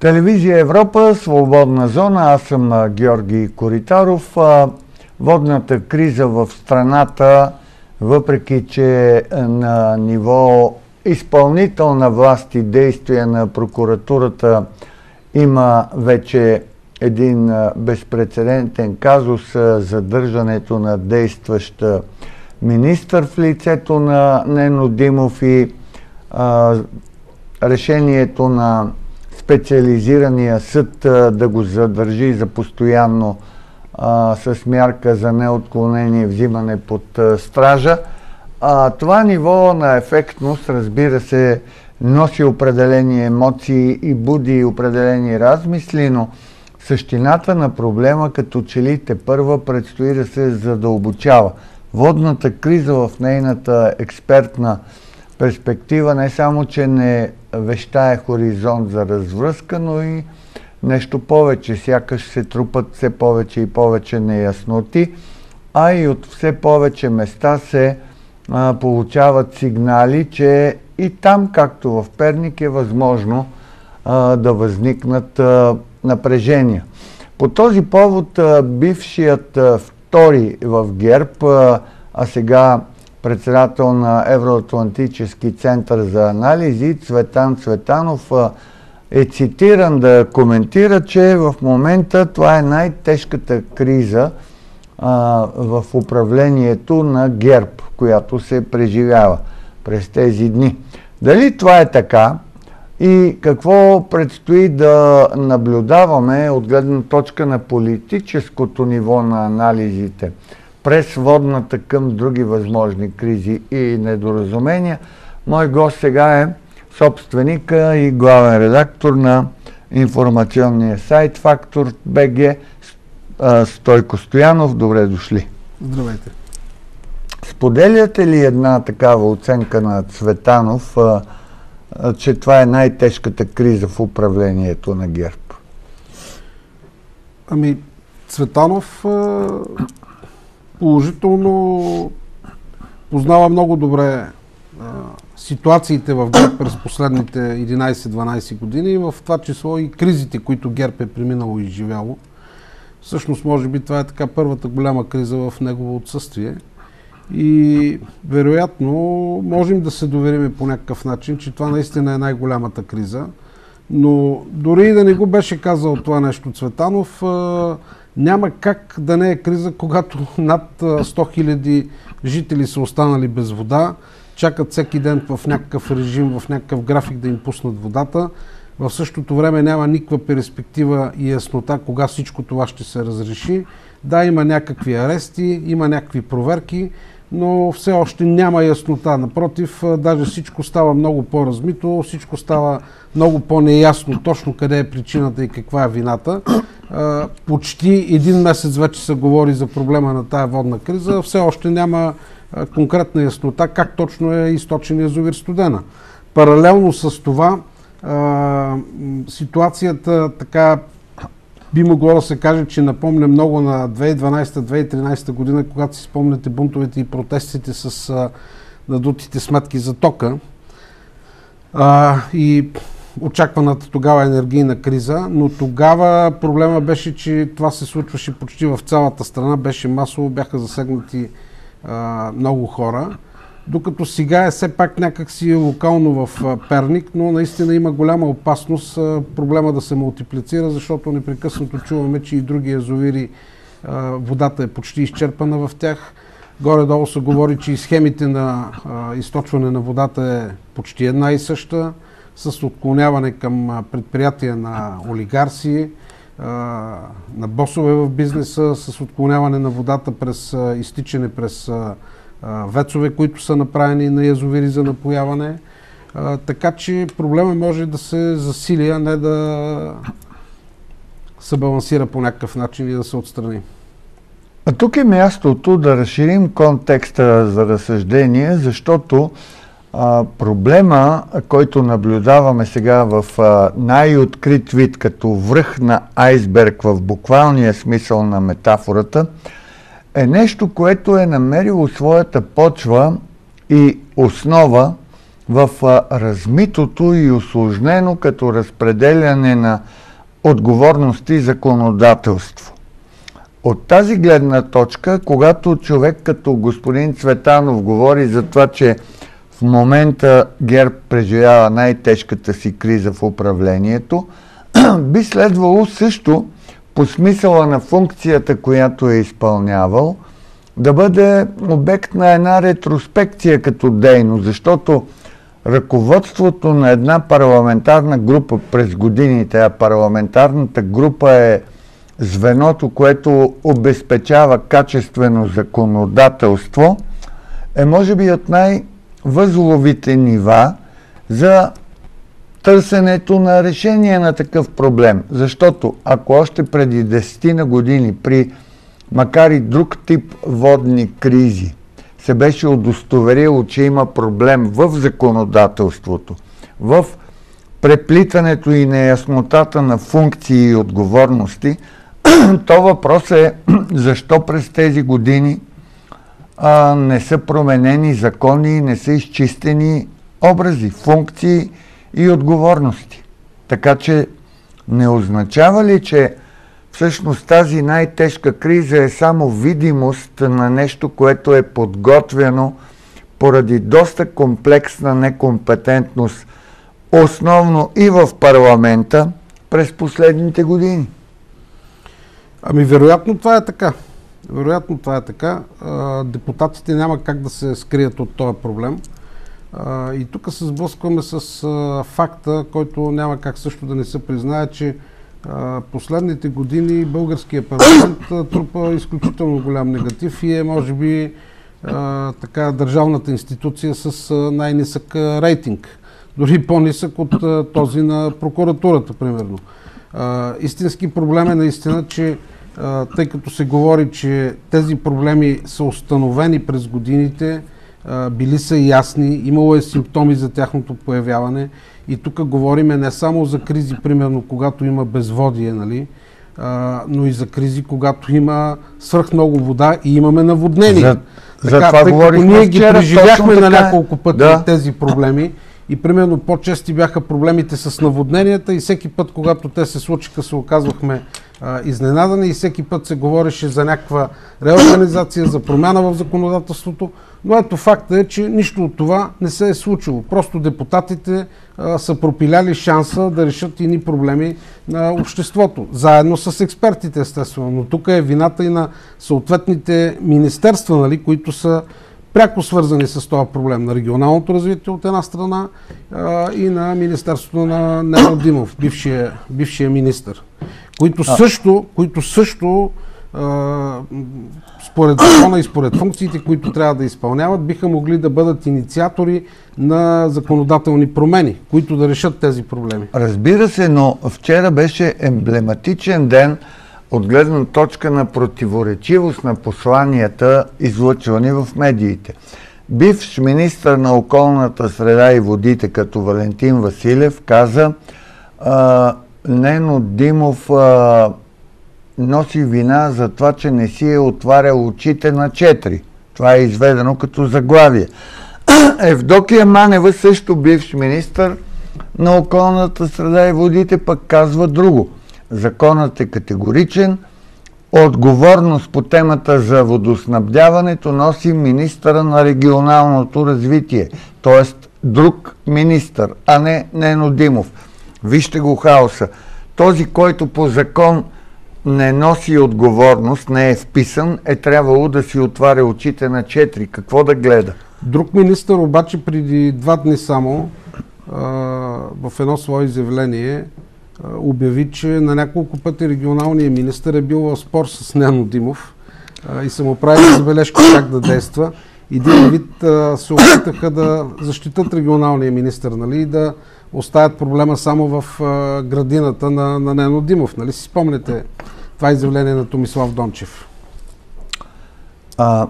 Телевизия Европа, свободна зона. Аз съм Георги Коритаров. Водната криза в страната, въпреки че на ниво изпълнителна власт и действия на прокуратурата има вече един безпредседентен казус задържането на действаща министър в лицето на Нено Димов и а, решението на специализирания съд да го задържи за постоянно а, с мярка за неотклонение взимане под а, стража. А, това ниво на ефектност, разбира се, носи определени емоции и буди определени размисли, но същината на проблема като че ли първа предстои да се задълбочава. Водната криза в нейната експертна перспектива не само, че не вещае хоризонт за развръзка, но и нещо повече. Сякаш се трупат все повече и повече неясноти, а и от все повече места се а, получават сигнали, че и там, както в Перник, е възможно а, да възникнат а, напрежения. По този повод бившият втори в ГЕРБ, а сега председател на Евроатлантически център за анализи, Цветан Цветанов, е цитиран да коментира, че в момента това е най-тежката криза а, в управлението на ГЕРБ, която се преживява през тези дни. Дали това е така и какво предстои да наблюдаваме от гледна точка на политическото ниво на анализите? През водната към други възможни кризи и недоразумения. Мой гост сега е собственика и главен редактор на информационния сайт Фактор БГ Стойко Стоянов. Добре дошли. Здравейте. Споделяте ли една такава оценка на Цветанов, че това е най-тежката криза в управлението на ГЕРБ? Ами, Цветанов положително познава много добре а, ситуациите в ГЕРБ през последните 11-12 години, в това число и кризите, които ГЕРБ е преминало и изживяло. Всъщност, може би това е така първата голяма криза в негово отсъствие. И вероятно можем да се довериме по някакъв начин, че това наистина е най-голямата криза. Но дори и да не го беше казал това нещо Цветанов, няма как да не е криза, когато над 100 000 жители са останали без вода, чакат всеки ден в някакъв режим, в някакъв график да им пуснат водата. В същото време няма никаква перспектива и яснота кога всичко това ще се разреши. Да, има някакви арести, има някакви проверки, но все още няма яснота. Напротив, даже всичко става много по-размито, всичко става много по-неясно точно къде е причината и каква е вината. Почти един месец вече се говори за проблема на тая водна криза. Все още няма конкретна яснота как точно е източен язовир студена. Паралелно с това ситуацията така би могло да се каже, че напомня много на 2012-2013 година, когато си спомняте бунтовете и протестите с а, надутите сметки за тока а, и очакваната тогава енергийна криза, но тогава проблема беше, че това се случваше почти в цялата страна, беше масово, бяха засегнати а, много хора. Докато сега е все пак някакси локално в Перник, но наистина има голяма опасност проблема да се мултиплицира, защото непрекъснато чуваме, че и други язовири водата е почти изчерпана в тях. Горе-долу се говори, че и схемите на източване на водата е почти една и съща, с отклоняване към предприятия на олигарси, на босове в бизнеса, с отклоняване на водата през изтичане през вецове, които са направени на язовири за напояване. Така че проблема може да се засили, а не да се балансира по някакъв начин и да се отстрани. А тук е мястото да разширим контекста за разсъждение, защото а, проблема, който наблюдаваме сега в най-открит вид, като връх на айсберг в буквалния смисъл на метафората, е нещо, което е намерило своята почва и основа в размитото и осложнено като разпределяне на отговорности и законодателство. От тази гледна точка, когато човек като господин Цветанов говори за това, че в момента ГЕРБ преживява най-тежката си криза в управлението, би следвало също по смисъла на функцията, която е изпълнявал, да бъде обект на една ретроспекция като дейност, защото ръководството на една парламентарна група през годините, а парламентарната група е звеното, което обезпечава качествено законодателство, е може би от най-възловите нива за търсенето на решение на такъв проблем. Защото ако още преди 10 на години при макар и друг тип водни кризи се беше удостоверило, че има проблем в законодателството, в преплитането и неяснотата на функции и отговорности, то въпрос е защо през тези години а, не са променени закони, не са изчистени образи, функции и отговорности. Така че не означава ли, че всъщност тази най-тежка криза е само видимост на нещо, което е подготвено поради доста комплексна некомпетентност, основно и в парламента през последните години. Ами, вероятно това е така. Вероятно това е така. Депутатите няма как да се скрият от този проблем. И тук се сблъскваме с факта, който няма как също да не се признае, че последните години българския парламент трупа изключително голям негатив и е, може би, така държавната институция с най-нисък рейтинг. Дори по-нисък от този на прокуратурата, примерно. Истински проблем е наистина, че тъй като се говори, че тези проблеми са установени през годините, били са ясни, имало е симптоми за тяхното появяване и тук говориме не само за кризи, примерно когато има безводие, нали, но и за кризи, когато има свърх много вода и имаме наводнение. За, така, за това тъй като ние ги преживяхме на няколко пъти да. тези проблеми, и примерно по-чести бяха проблемите с наводненията и всеки път, когато те се случиха, се оказвахме а, изненадани и всеки път се говореше за някаква реорганизация, за промяна в законодателството. Но ето факта е, че нищо от това не се е случило. Просто депутатите а, са пропиляли шанса да решат ини проблеми на обществото. Заедно с експертите, естествено. Но тук е вината и на съответните министерства, нали, които са пряко свързани с това проблем на регионалното развитие от една страна а, и на Министерството на Нено Димов, бившия, бившия министр, които също, които също според закона и според функциите, които трябва да изпълняват, биха могли да бъдат инициатори на законодателни промени, които да решат тези проблеми. Разбира се, но вчера беше емблематичен ден от гледна точка на противоречивост на посланията, излъчвани в медиите. Бивш министър на околната среда и водите, като Валентин Василев, каза Нено Димов а, носи вина за това, че не си е отварял очите на четири. Това е изведено като заглавие. Евдокия Манева, също бивш министър на околната среда и водите, пък казва друго – Законът е категоричен. Отговорност по темата за водоснабдяването носи министъра на регионалното развитие, т.е. друг министър, а не Нено Димов. Вижте го хаоса. Този, който по закон не носи отговорност, не е вписан, е трябвало да си отваря очите на четири. Какво да гледа? Друг министър обаче преди два дни само а, в едно свое изявление обяви, че на няколко пъти регионалният министр е бил в спор с Нено Димов и са му правили забележка как да действа. Един вид се опитаха да защитат регионалния министр, нали, и да оставят проблема само в градината на, на Нено Димов. Нали си спомняте това изявление на Томислав Дончев? А,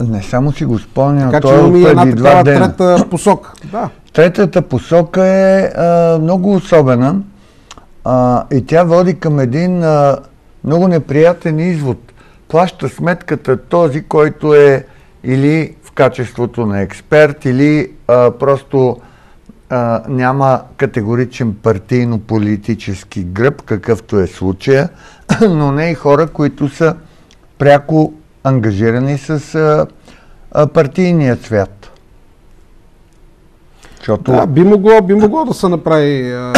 не само си го спомням, така, че имаме една такава трета посока. Да. Третата посока е а, много особена а, и тя води към един а, много неприятен извод. Плаща сметката този, който е или в в качеството на експерт или а, просто а, няма категоричен партийно-политически гръб, какъвто е случая, но не и хора, които са пряко ангажирани с а, а, партийния свят. Защото... Да, би могло, би могло да се направи а,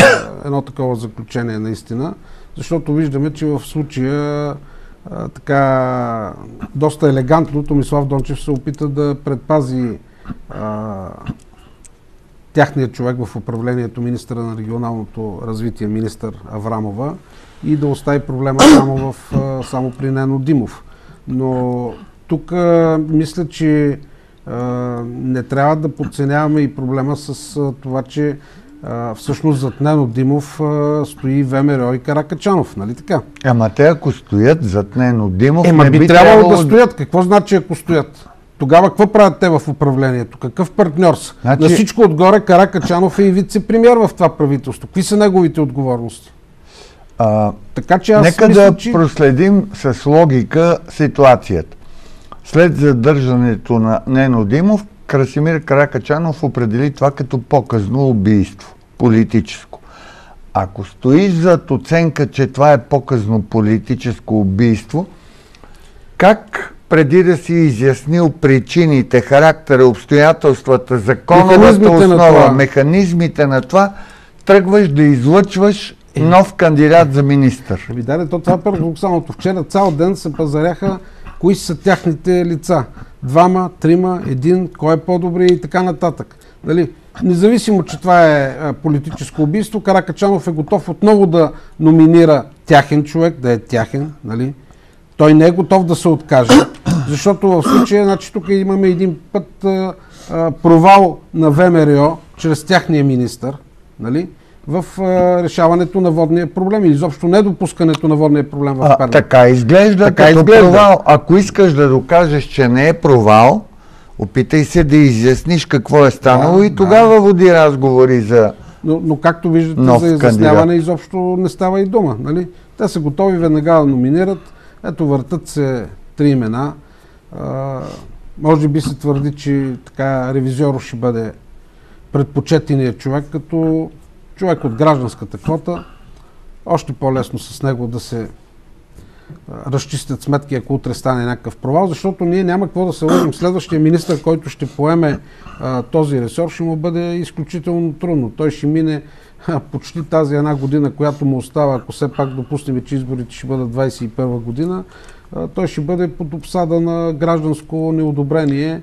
едно такова заключение наистина, защото виждаме, че в случая а, така доста елегантно Томислав Дончев се опита да предпази тяхният човек в управлението, министра на регионалното развитие, министър Аврамова, и да остави проблема само, в, само при Нено Димов. Но тук мисля, че не трябва да подценяваме и проблема с това, че всъщност зад Нено Димов стои ВМРО и Каракачанов, нали така? Ама те ако стоят зад Нено Димов, Ема не би, би трябвало да стоят. Какво значи ако стоят? Тогава какво правят те в управлението? Какъв партньор са? Значи... На всичко отгоре Каракачанов е и вице-премьер в това правителство. Какви са неговите отговорности? А, така че аз нека мисля, да че... проследим с логика ситуацията. След задържането на Нено Димов, Красимир Каракачанов определи това като показно убийство, политическо. Ако стоиш зад оценка, че това е показно политическо убийство, как преди да си изяснил причините, характера, обстоятелствата, законовата основа, механизмите на това, тръгваш да излъчваш е. нов кандидат за министър. Ами да, то това е парадоксалното. Вчера цял ден се пазаряха кои са тяхните лица. Двама, трима, един, кой е по-добри и така нататък. Нали? Независимо, че това е политическо убийство, Каракачанов е готов отново да номинира тяхен човек, да е тяхен. Нали? Той не е готов да се откаже, защото в случая, значи тук имаме един път а, а, провал на ВМРО чрез тяхния министър. Нали? в а, решаването на водния проблем или изобщо недопускането на водния проблем в Перник. Така изглежда така като изглежда. провал. Ако искаш да докажеш, че не е провал, опитай се да изясниш какво е станало да, и тогава да. води разговори за но, но както виждате, за изясняване кандидат. изобщо не става и дума. Нали? Те са готови веднага да номинират. Ето въртат се три имена. Може би се твърди, че така ревизиор ще бъде предпочетеният човек, като човек от гражданската квота, още по-лесно с него да се разчистят сметки, ако утре стане някакъв провал, защото ние няма какво да се лъжим. Следващия министр, който ще поеме а, този ресор, ще му бъде изключително трудно. Той ще мине почти тази една година, която му остава, ако все пак допуснем, че изборите ще бъдат 21 година, той ще бъде под обсада на гражданско неодобрение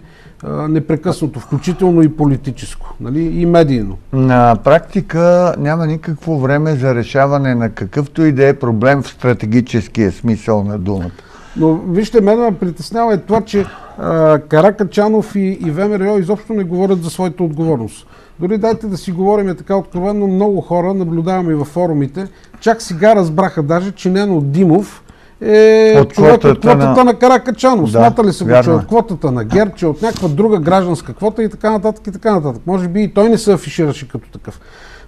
непрекъснато, включително и политическо, нали? и медийно. На практика няма никакво време за решаване на какъвто и да е проблем в стратегическия смисъл на думата. Но вижте, мен ме притеснява е това, че а, Каракачанов и, и ВМРО изобщо не говорят за своята отговорност. Дори дайте да си говорим така откровенно, много хора, наблюдаваме и във форумите, чак сега разбраха даже, че Нено Димов е от човек квотата от квотата на, на Каракачанов. Да, Смята ли се го, че е от квотата на Гер, че е от някаква друга гражданска квота и така нататък и така нататък. Може би и той не се афишираше като такъв.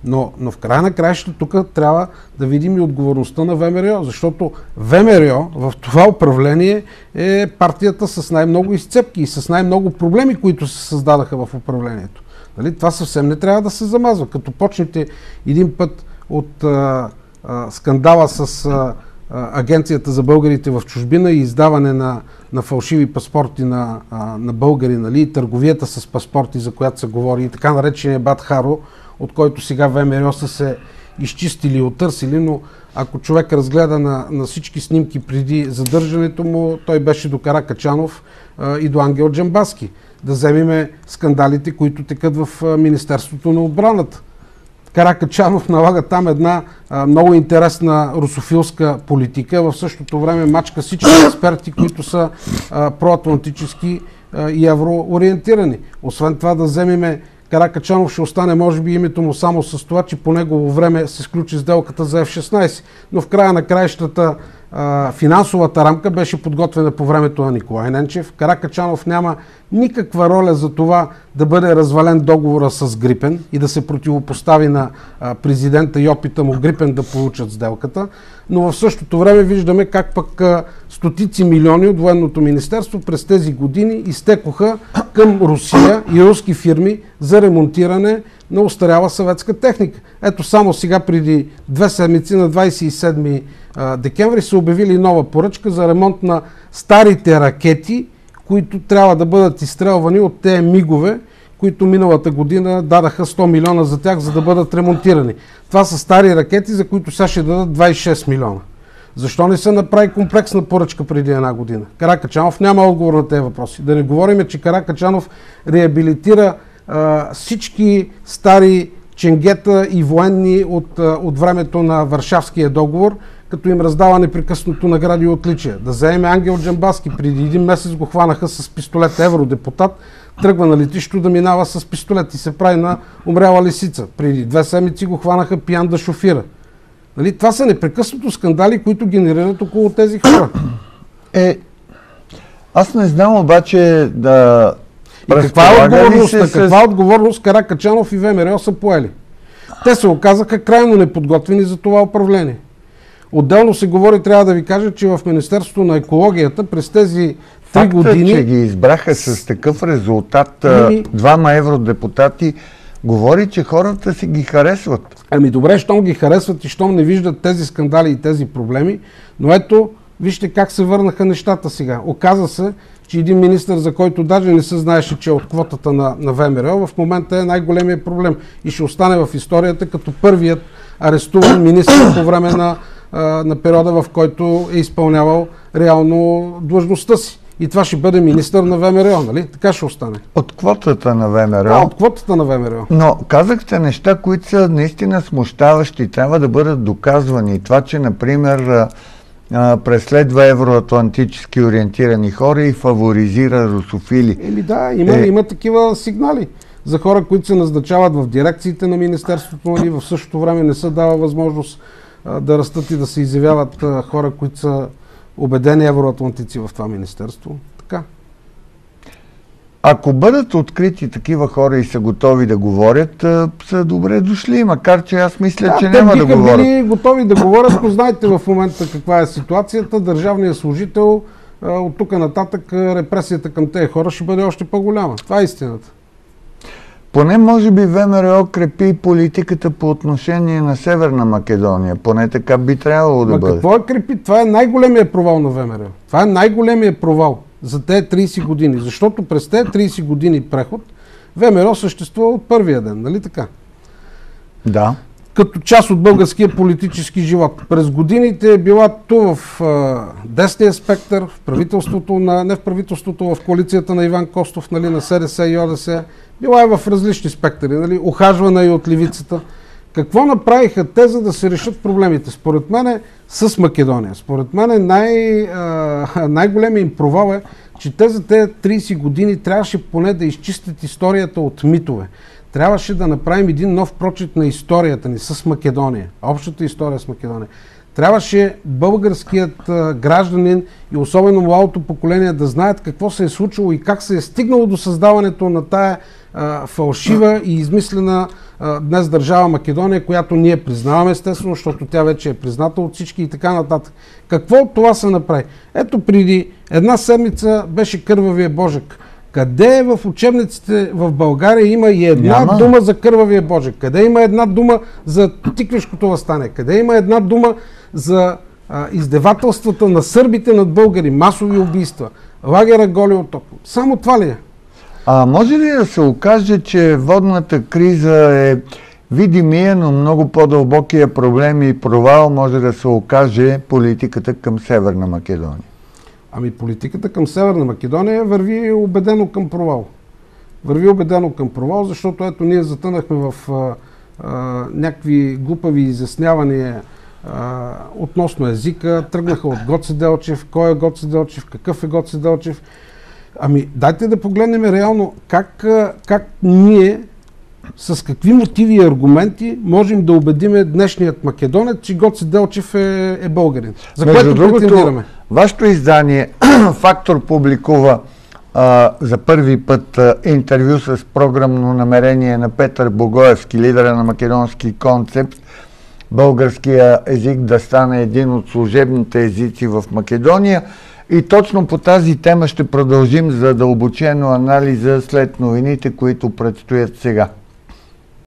Но, но в края на краищата тук трябва да видим и отговорността на ВМРО, защото ВМРО в това управление е партията с най-много изцепки и с най-много проблеми, които се създадаха в управлението. Нали? Това съвсем не трябва да се замазва. Като почнете един път от а, а, скандала с а, Агенцията за българите в чужбина и издаване на, на фалшиви паспорти на, на българи, нали, търговията с паспорти, за която се говори, и така наречения Бат Харо, от който сега ВМРО са се изчистили и отърсили, но ако човек разгледа на, на всички снимки преди задържането му, той беше до Каракачанов а, и до Ангел Джамбаски. Да вземеме скандалите, които текат в Министерството на отбраната Каракачанов налага там една а, много интересна русофилска политика. В същото време мачка всички експерти, които са а, проатлантически а, и евроориентирани. Освен това да вземеме Каракачанов ще остане, може би, името му само с това, че по негово време се сключи сделката за F-16. Но в края на краищата финансовата рамка беше подготвена по времето на Николай Ненчев. Каракачанов няма никаква роля за това да бъде развален договора с Грипен и да се противопостави на президента и опита му Грипен да получат сделката. Но в същото време виждаме как пък стотици милиони от военното министерство през тези години изтекоха към Русия и руски фирми за ремонтиране на устаряла съветска техника. Ето само сега преди две седмици на 27 декември са обявили нова поръчка за ремонт на старите ракети, които трябва да бъдат изстрелвани от тези мигове, които миналата година дадаха 100 милиона за тях, за да бъдат ремонтирани. Това са стари ракети, за които сега ще дадат 26 милиона. Защо не се направи комплексна поръчка преди една година? Каракачанов няма отговор на тези въпроси. Да не говорим, че Каракачанов реабилитира а, всички стари ченгета и военни от, от времето на Варшавския договор, като им раздава непрекъснато награди и отличия. Да заеме Ангел Джамбаски. Преди един месец го хванаха с пистолет евродепутат, тръгва на летището да минава с пистолет и се прави на умряла лисица. Преди две седмици го хванаха пиян да шофира. Нали? Това са непрекъснато скандали, които генерират около тези хора. Е, аз не знам обаче да... И каква е отговорността? С... Каква отговорност Каракачанов и ВМРО са поели? Те се оказаха крайно неподготвени за това управление. Отделно се говори, трябва да ви кажа, че в Министерството на екологията през тези три години... че ги избраха с такъв резултат ами... двама евродепутати, говори, че хората си ги харесват. Ами добре, щом ги харесват и щом не виждат тези скандали и тези проблеми, но ето, вижте как се върнаха нещата сега. Оказа се, че един министр, за който даже не се знаеше, че е от квотата на, на ВМРО, в момента е най-големият проблем и ще остане в историята като първият арестуван министр по време на на периода, в който е изпълнявал реално длъжността си. И това ще бъде министър на ВМРО, нали? Така ще остане. От квотата на ВМРО. Да, от квотата на ВМРО. Но казахте неща, които са наистина смущаващи, трябва да бъдат доказвани. Това, че, например, преследва евроатлантически ориентирани хора и фаворизира русофили. Еми да, има, е... има такива сигнали за хора, които се назначават в дирекциите на Министерството, нали, в същото време не се дава възможност да растат и да се изявяват хора, които са убедени евроатлантици в това министерство. Така. Ако бъдат открити такива хора и са готови да говорят, са добре дошли, макар че аз мисля, да, че няма да говорят. Те били готови да говорят, но знаете в момента каква е ситуацията. Държавният служител от тук нататък репресията към тези хора ще бъде още по-голяма. Това е истината. Поне може би ВМРО крепи политиката по отношение на Северна Македония. Поне така би трябвало да Ма бъде. Какво е крепи? Това е най-големия провал на ВМРО. Това е най-големия провал за тези 30 години. Защото през тези 30 години преход ВМРО съществува от първия ден. Нали така? Да като част от българския политически живот. През годините е била ту в а, десния спектър, в правителството на, не в правителството, в коалицията на Иван Костов, нали, на СДС и ОДС. Била е в различни спектъри, нали, ухажвана и от левицата. Какво направиха те, за да се решат проблемите? Според мен е с Македония. Според мен най, най-големият им провал е, че те за тези 30 години трябваше поне да изчистят историята от митове трябваше да направим един нов прочит на историята ни с Македония, общата история с Македония. Трябваше българският гражданин и особено младото поколение да знаят какво се е случило и как се е стигнало до създаването на тая а, фалшива и измислена а, днес държава Македония, която ние признаваме естествено, защото тя вече е призната от всички и така нататък. Какво от това се направи? Ето преди една седмица беше кървавия Божек. Къде е в учебниците в България има и една Няма. дума за кървавия Божек? Къде има една дума за тиквешкото възстание? Къде има една дума за а, издевателствата на сърбите над българи, масови убийства, лагера Голи отоп? Само това ли е? А може ли да се окаже, че водната криза е видимия, но много по-дълбокия проблем и провал може да се окаже политиката към Северна Македония? Ами политиката към Северна Македония върви убедено към провал. Върви убедено към провал, защото ето ние затънахме в а, а, някакви глупави изяснявания а, относно езика. Тръгнаха от Гоце Делчев, кой е Гоце Делчев, какъв е Гоце Делчев. Ами дайте да погледнем реално как, как ние с какви мотиви и аргументи можем да убедиме днешният македонец, че Гоце Делчев е, е българин. За Между което другото, претендираме. Вашето издание Фактор публикува а, за първи път а, интервю с програмно намерение на Петър Богоевски, лидера на македонски концепт, българския език да стане един от служебните езици в Македония. И точно по тази тема ще продължим задълбочено анализа след новините, които предстоят сега.